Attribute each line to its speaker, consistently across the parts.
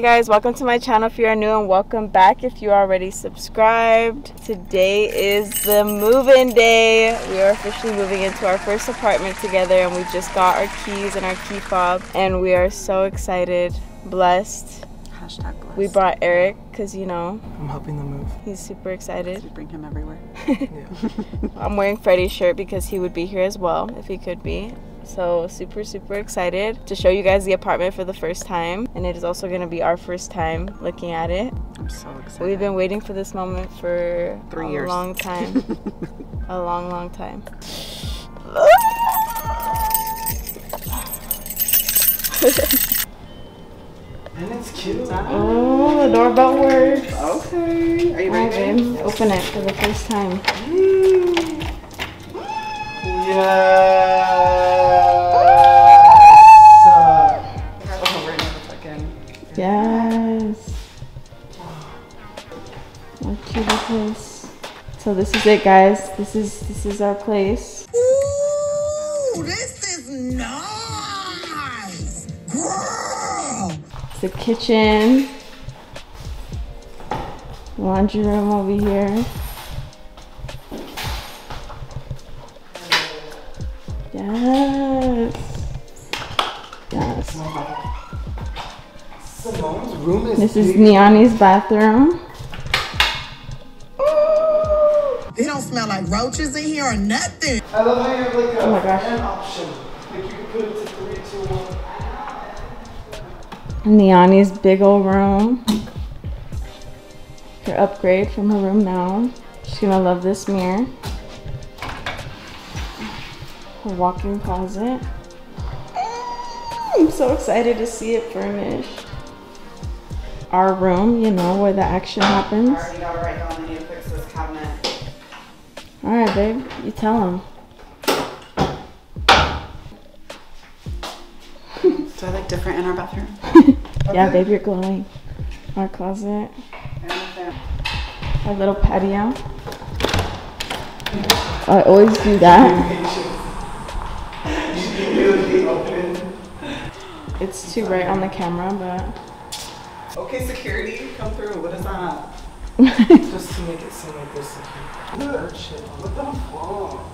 Speaker 1: Hey guys, welcome to my channel if you are new and welcome back if you are already subscribed. Today is the move-in day. We are officially moving into our first apartment together and we just got our keys and our key fob and we are so excited, blessed.
Speaker 2: Hashtag blessed.
Speaker 1: We brought Eric because you know,
Speaker 3: I'm helping them move.
Speaker 1: he's super excited.
Speaker 2: We bring him everywhere.
Speaker 1: I'm wearing Freddie's shirt because he would be here as well if he could be. So super super excited to show you guys the apartment for the first time and it is also going to be our first time looking at it.
Speaker 2: I'm so excited.
Speaker 1: We've been waiting for this moment for
Speaker 2: Three
Speaker 1: a
Speaker 2: years.
Speaker 1: long time. a long long time.
Speaker 3: And it's cute.
Speaker 1: oh, the doorbell works.
Speaker 2: Okay. Are you ready?
Speaker 1: babe, open it for the first time.
Speaker 3: Yes.
Speaker 1: Yes. What cute place. So this is it, guys. This is this is our place.
Speaker 4: Ooh, this is nice. Girl.
Speaker 1: It's the kitchen. Laundry room over here. This is. Niani's bathroom.
Speaker 4: They don't smell like roaches in here or nothing.
Speaker 3: I love how you have like a
Speaker 1: Oh my gosh.
Speaker 3: an option. Like you can put it to three, two, one.
Speaker 1: Niani's big old room. Her upgrade from her room now. She's gonna love this mirror. Her walk-in closet. Mm, I'm so excited to see it furnished. Our room, you know, where the action happens.
Speaker 2: I already got right down. I need to cabinet.
Speaker 1: All right, babe, you tell him.
Speaker 2: Do I look different in our bathroom?
Speaker 1: Yeah, babe, you're glowing. Our closet,
Speaker 2: And the fan.
Speaker 1: our little patio. I always do that. It's too bright on the camera, but
Speaker 2: Okay, security, come through. What is that?
Speaker 3: Just to make it seem like there's security. That shit. What the fuck?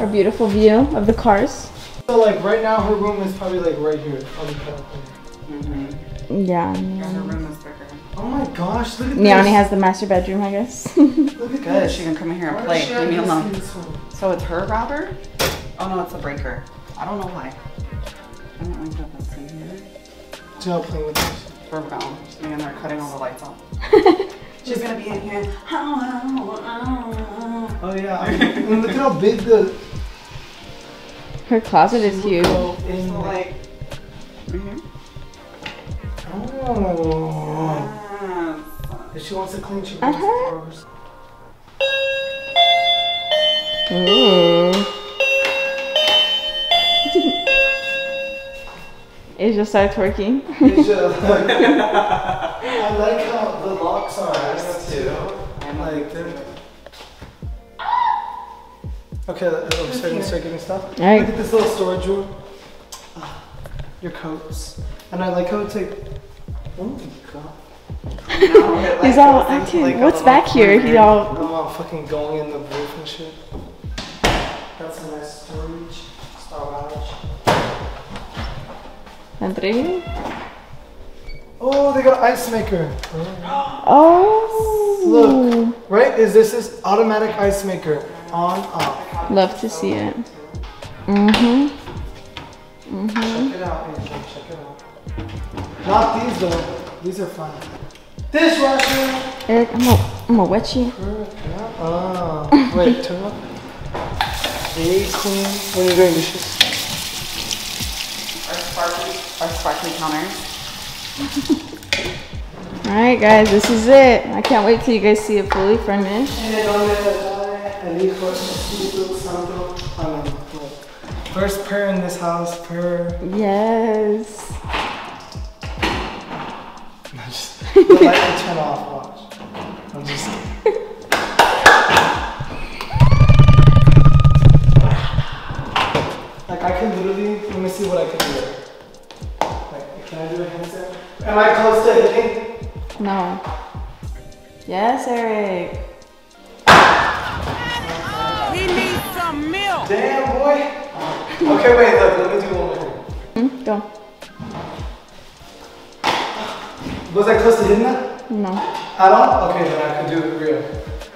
Speaker 1: our beautiful view of the cars.
Speaker 3: So like right now her room is probably like right here on the balcony.
Speaker 2: Mm-hmm.
Speaker 1: Yeah,
Speaker 2: Her room is bigger.
Speaker 3: Oh my gosh, look at
Speaker 1: Niani
Speaker 3: this.
Speaker 1: has the master bedroom, I guess.
Speaker 3: Look at
Speaker 2: Good.
Speaker 3: this.
Speaker 2: She can come in here and
Speaker 3: does
Speaker 2: play. Leave me alone.
Speaker 3: this in this one?
Speaker 2: So it's her robber? Oh no, it's a breaker. I don't know why.
Speaker 3: Joe playing with this.
Speaker 2: For Val. She's in there cutting all the lights off. She's gonna be in here. Oh,
Speaker 3: Oh yeah. and look at how big the
Speaker 1: Her closet is huge.
Speaker 3: go in
Speaker 2: So
Speaker 3: like.
Speaker 2: like, mm-hmm.
Speaker 3: Oh.
Speaker 2: Yes.
Speaker 3: If she wants to clean, she wants to
Speaker 1: Ooh. Asia started twerking.
Speaker 3: Asia. I like how the locks are. Yes, too.
Speaker 2: I'm
Speaker 3: Like, they're- Okay, I'm starting to start getting stuff.
Speaker 1: All right.
Speaker 3: Look at this little storage room. Ah, Your coats. And I like how it's like, oh my god.
Speaker 1: He's all, okay, what's back here? He all,
Speaker 3: I'm all fucking going in the roof and shit. That's a nice storage. Storage.
Speaker 1: Andre?
Speaker 3: Oh, they got an ice maker.
Speaker 1: Oh.
Speaker 3: Look, right? Is this is automatic ice maker on off?
Speaker 1: Love to see it.
Speaker 3: Check it out, Angel. Check it out. Not these though. These are fine. Dishwasher.
Speaker 1: Eric, I'm gonna, I'm gonna wet you.
Speaker 3: Ah, wait, turn up. Very clean when you're doing dishes.
Speaker 2: Our sparkly, our counters.
Speaker 1: Alright guys, this is it. I can't wait till you guys see it fully furnished.
Speaker 3: First prayer in this house, prayer.
Speaker 1: Yes.
Speaker 3: the light will turn off,
Speaker 1: No. Yes, Eric.
Speaker 3: Damn, boy. Okay, wait, look, let me do one more.
Speaker 1: Hmm? Go.
Speaker 3: Was I close to hitting that?
Speaker 1: No.
Speaker 3: At all? Okay, then I could do it real.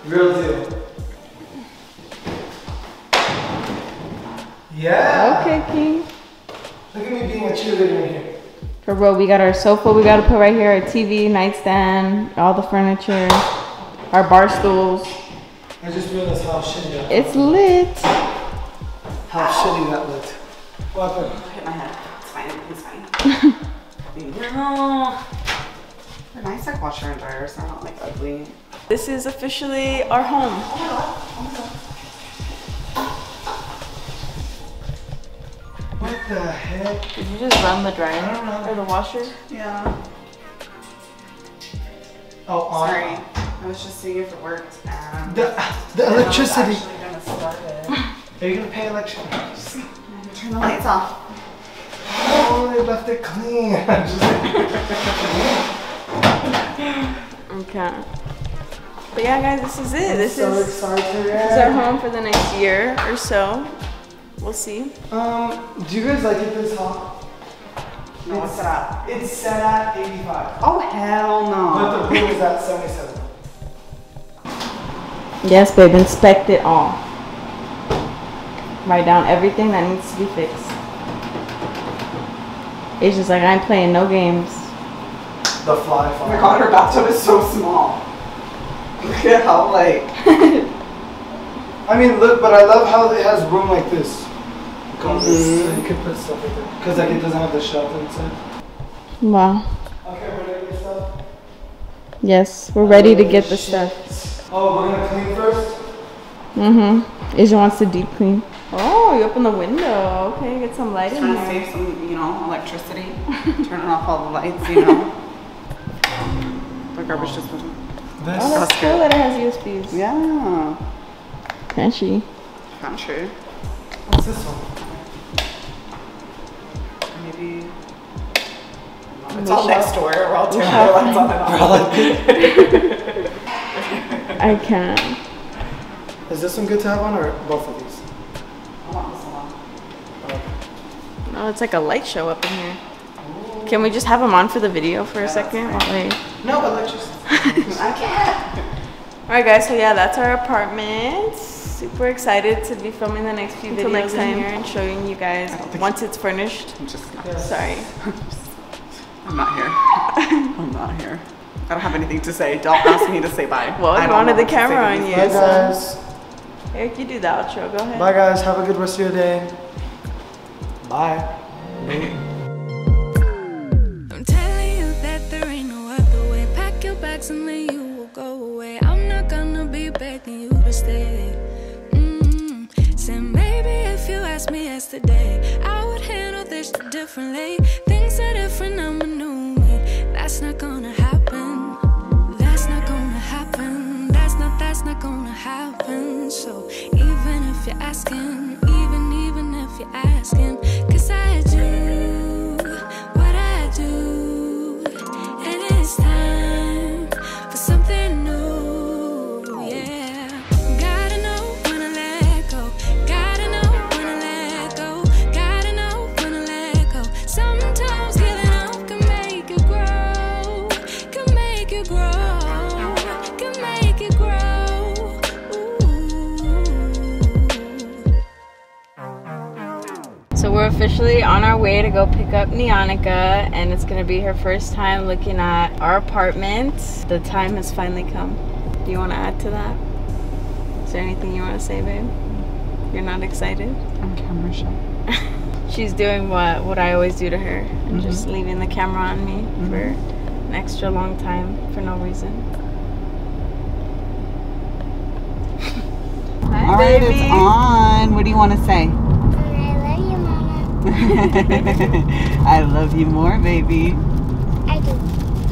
Speaker 3: Real deal. Yeah.
Speaker 1: Okay, King.
Speaker 3: Look at me being a cheerleader in here.
Speaker 1: For real, we got our sofa we gotta put right here, our TV, nightstand, all the furniture, our bar stools.
Speaker 3: I just realized how shitty that
Speaker 1: It's lit.
Speaker 3: How shitty that looked. What happened?
Speaker 2: I Hit my head. It's fine. It's fine. no. They're nice like washer and dryers. They're not like ugly.
Speaker 1: This is officially our home.
Speaker 3: What the heck?
Speaker 1: Did you just run the dryer
Speaker 3: I don't know.
Speaker 1: or the washer?
Speaker 2: Yeah.
Speaker 3: Oh, on.
Speaker 2: Sorry. I was just seeing if it worked. And
Speaker 3: The, the
Speaker 2: I was
Speaker 3: electricity.
Speaker 2: actually gonna start it.
Speaker 3: Are you gonna pay electricity?
Speaker 2: Turn the lights off.
Speaker 3: Oh, they left it clean.
Speaker 1: Okay. But yeah, guys, this is it. This
Speaker 3: so
Speaker 1: is,
Speaker 3: excited.
Speaker 1: this is our home for the next year or so. We'll see.
Speaker 3: Um, do you guys like it this hot?
Speaker 2: No, what's it at?
Speaker 3: It's set at 85.
Speaker 2: Oh hell no.
Speaker 3: But
Speaker 2: no.
Speaker 3: the room is at 77.
Speaker 1: Yes, babe, inspect it all. Write down everything that needs to be fixed. It's just like I ain't playing no games.
Speaker 3: The fly
Speaker 2: Oh my
Speaker 3: fly.
Speaker 2: god, her bathtub is so small. Look at how like
Speaker 3: I mean, look, but I love how it has room like this. Because
Speaker 2: Mhm.
Speaker 3: you can put stuff in there. Because like it doesn't have the shelf inside.
Speaker 1: Wow.
Speaker 3: Okay, we're ready to get stuff.
Speaker 1: Yes, we're ready to get the stuff.
Speaker 3: Oh, we're gonna clean first?
Speaker 1: Mm-hmm. Asia wants to deep clean. Oh, you open the window. Okay, get some light in
Speaker 2: trying to save some, you know, electricity. Turning off all the lights, you know. the garbage disposal.
Speaker 1: Oh,
Speaker 3: This?
Speaker 1: that's
Speaker 2: That's
Speaker 1: cool
Speaker 2: good.
Speaker 1: that it has USBs.
Speaker 2: Yeah.
Speaker 1: Fancy.
Speaker 2: Not true.
Speaker 3: What's this one?
Speaker 2: Maybe. No, it's all next door. We're all turning
Speaker 1: shall
Speaker 2: our lights on and off.
Speaker 1: I can't.
Speaker 3: Is this one good to have on or both of these?
Speaker 2: I want this one.
Speaker 1: No, it's like a light show up in here. Can we just have them on for the video for a second? While I...
Speaker 3: No, electricity.
Speaker 2: I can't.
Speaker 1: All right, guys. So yeah, that's our apartment. Super excited to be filming the next few
Speaker 2: Until
Speaker 1: videos
Speaker 2: next
Speaker 1: in
Speaker 2: time.
Speaker 1: here and showing you guys
Speaker 2: I don't think-
Speaker 1: once it's furnished.
Speaker 2: I'm just.
Speaker 1: Sorry.
Speaker 2: I'm not here. I'm not here. I don't have anything to say. Don't ask me to say bye.
Speaker 1: Well,
Speaker 2: I
Speaker 1: wanted
Speaker 2: know
Speaker 1: the
Speaker 2: what to say
Speaker 1: camera on you.
Speaker 3: Bye guys.
Speaker 1: Eric, you do the outro. Go ahead.
Speaker 3: Bye guys. Have a good rest of your day. Bye.
Speaker 5: I'm telling you that there ain't no other way. Pack your bags and then you will go away. I'm not gonna be begging you to stay. Asked me yesterday, I would handle this differently. Things are different, I'm a new me. That's not gonna happen. That's not gonna happen. That's not, that's not gonna happen. So even if you're asking, even, even if you're asking,
Speaker 1: Neonica, and it's gonna be her first time looking at our apartment. The time has finally come. Do you want to add to that? Is there anything you want to say, babe? You're not excited?
Speaker 2: I'm camera shy.
Speaker 1: She's doing what what I always do to her, and just mm-hmm. leaving the camera on me mm-hmm. for an extra long time for no reason. Hi,
Speaker 2: All right, it's on. What do you want to say?
Speaker 6: I love you, Mama.
Speaker 2: I love you more, baby.
Speaker 6: I do.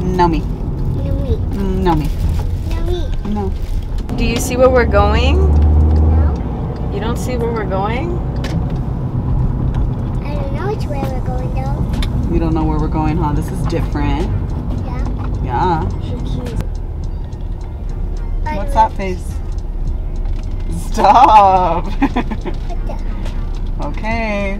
Speaker 2: No me.
Speaker 6: No me.
Speaker 2: No me.
Speaker 6: No me.
Speaker 2: No.
Speaker 1: Do you see where we're going?
Speaker 6: No.
Speaker 1: You don't see where we're going?
Speaker 6: I don't know which way we're going though.
Speaker 2: You don't know where we're going, huh? This is different.
Speaker 6: Yeah.
Speaker 2: Yeah.
Speaker 6: What's that
Speaker 2: face. Stop. Okay,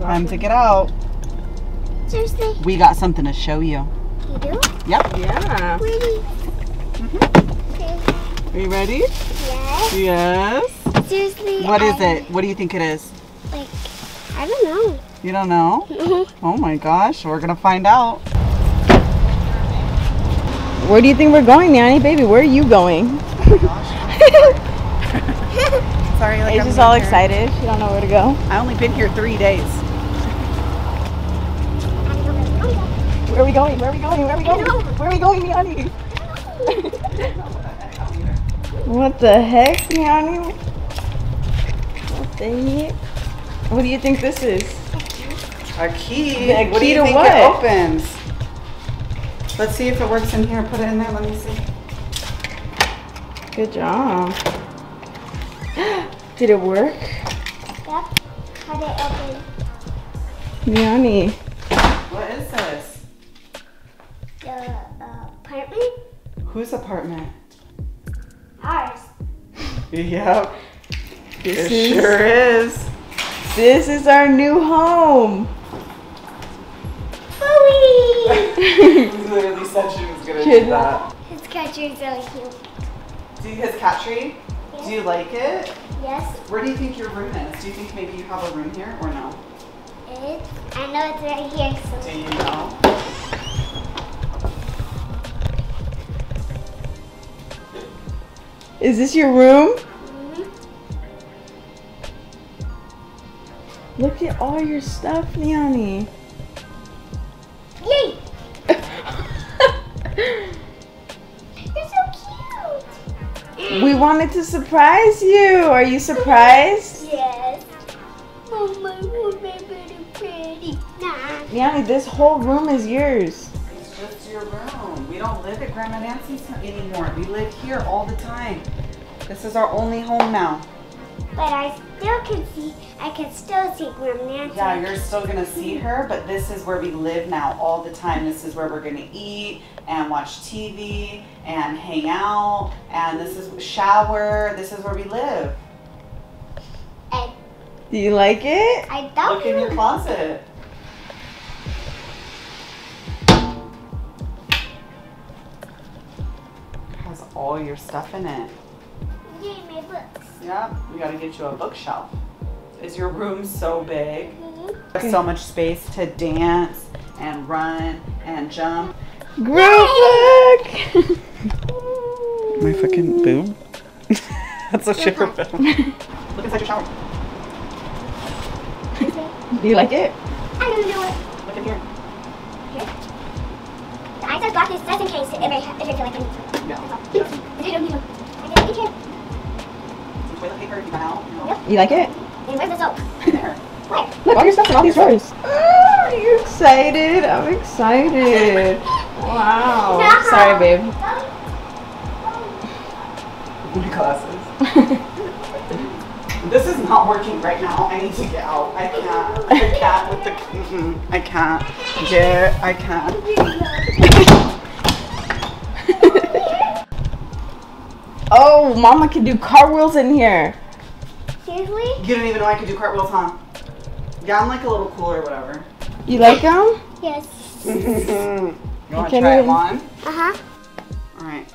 Speaker 2: time to get out.
Speaker 6: the? Seriously?
Speaker 2: We got something to show you.
Speaker 6: You do?
Speaker 2: Yep.
Speaker 1: Yeah.
Speaker 6: Really? Okay. Mm-hmm.
Speaker 2: Are you ready?
Speaker 6: Yes.
Speaker 2: Yes.
Speaker 6: Seriously?
Speaker 2: What is
Speaker 6: I-
Speaker 2: it? What do you think it is?
Speaker 6: Like, I don't know.
Speaker 2: You don't know? Mm-hmm. Oh my gosh, we're gonna find out.
Speaker 1: Where do you think we're going, Nanny? Baby, where are you going?
Speaker 2: Sorry, like
Speaker 1: She's just all excited. She don't know where to go.
Speaker 2: I only been here three days.
Speaker 1: Where are we going? Where are we going? Where are we going? Where are we going, Yanni? what the heck, Yanni? What the heck? What do you think this is?
Speaker 2: A key.
Speaker 1: The
Speaker 2: what do
Speaker 1: key
Speaker 2: you
Speaker 1: to
Speaker 2: think
Speaker 1: what?
Speaker 2: it opens? Let's see if it works in here. Put it in there. Let me see.
Speaker 1: Good job. Did it work?
Speaker 6: Yep. How did it open?
Speaker 1: Yanni.
Speaker 2: What is this?
Speaker 6: The uh, apartment?
Speaker 2: Whose apartment?
Speaker 6: Ours.
Speaker 2: Yep.
Speaker 1: This
Speaker 2: It
Speaker 1: is,
Speaker 2: sure is.
Speaker 1: this is our new home.
Speaker 6: Louie!
Speaker 2: literally said she was gonna
Speaker 1: Kid.
Speaker 2: do that.
Speaker 6: His catcher is really cute.
Speaker 2: Do you his cat tree? Do you like it?
Speaker 6: Yes,
Speaker 2: Where do you think your room is? Do you think maybe you have a room here or no?
Speaker 6: it. I know it's right here. So Do
Speaker 2: you know?
Speaker 1: Is this your room?
Speaker 6: Mhm.
Speaker 1: Look at all your stuff, Yanni.
Speaker 6: Yay! You're so cute.
Speaker 1: We wanted to surprise you. Are you surprised?
Speaker 6: Yes. Oh my god, baby, pretty. Nah.
Speaker 1: Yanni, this whole room is yours.
Speaker 2: It's just your room. We don't live at Grandma Nancy's anymore. We live here all the time. This is our only home now.
Speaker 6: But I still can see. I can still see Grandma Nancy.
Speaker 2: Yeah, you're still gonna see her, but this is where we live now all the time. This is where we're gonna eat and watch TV and hang out, and this is shower. This is where we live.
Speaker 6: And
Speaker 1: Do you like it?
Speaker 6: I don't.
Speaker 2: Look in your closet. All your stuff in it.
Speaker 6: Yay, my books.
Speaker 2: Yep, we gotta get you a bookshelf. Is your room so big?
Speaker 6: Mhm.
Speaker 2: There's so much space to dance and run and jump.
Speaker 1: Group book.
Speaker 2: My fucking boob. That's a shiver film. Look inside your shower.
Speaker 1: Do you like it?
Speaker 6: I don't know it.
Speaker 2: Look in here.
Speaker 6: I just got this just in case if I, if I feel like I need to.
Speaker 2: Yeah.
Speaker 6: I don't need them. I didn't need.
Speaker 2: Some toilet paper if you run out. You
Speaker 1: You like it?
Speaker 6: And where's the soap?
Speaker 2: there.
Speaker 6: Where?
Speaker 1: Look, all your stuff's in all these drawers. Oh, are you excited? I'm excited. Wow.
Speaker 6: No.
Speaker 1: Sorry, babe.
Speaker 2: My glasses. This is not working right now. I need to get out. I can't. I can't with the. I can't. Get. I can't.
Speaker 1: Oh, Mama can do cartwheels in here.
Speaker 6: Seriously?
Speaker 2: You don't even know I could do cartwheels, huh? Yeah, I'm like a little cool or whatever.
Speaker 1: You like them?
Speaker 6: Yes.
Speaker 2: you want to try them on?
Speaker 6: Uh huh.
Speaker 2: All right.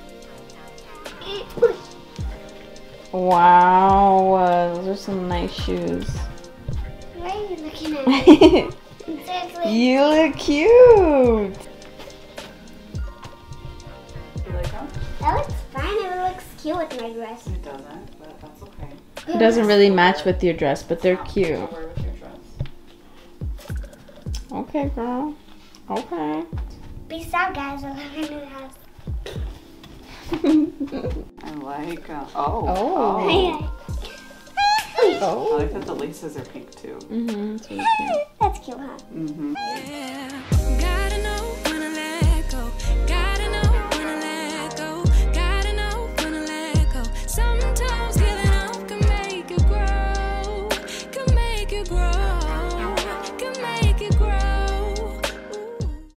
Speaker 1: Wow, uh, those are some nice shoes.
Speaker 6: Why are you looking at me?
Speaker 1: you look cute.
Speaker 6: Cute with my dress.
Speaker 2: It doesn't, but that's okay.
Speaker 1: It doesn't really match with your dress, but they're cute.
Speaker 2: I'll wear with your dress.
Speaker 1: Okay, girl. Okay.
Speaker 6: Peace out, guys. I love my new house.
Speaker 2: I like. Uh, oh.
Speaker 1: Oh.
Speaker 2: oh. I
Speaker 1: oh.
Speaker 2: like that the laces are pink too.
Speaker 1: Mm-hmm.
Speaker 6: That's cute, huh?
Speaker 2: Mm-hmm.
Speaker 5: Yeah.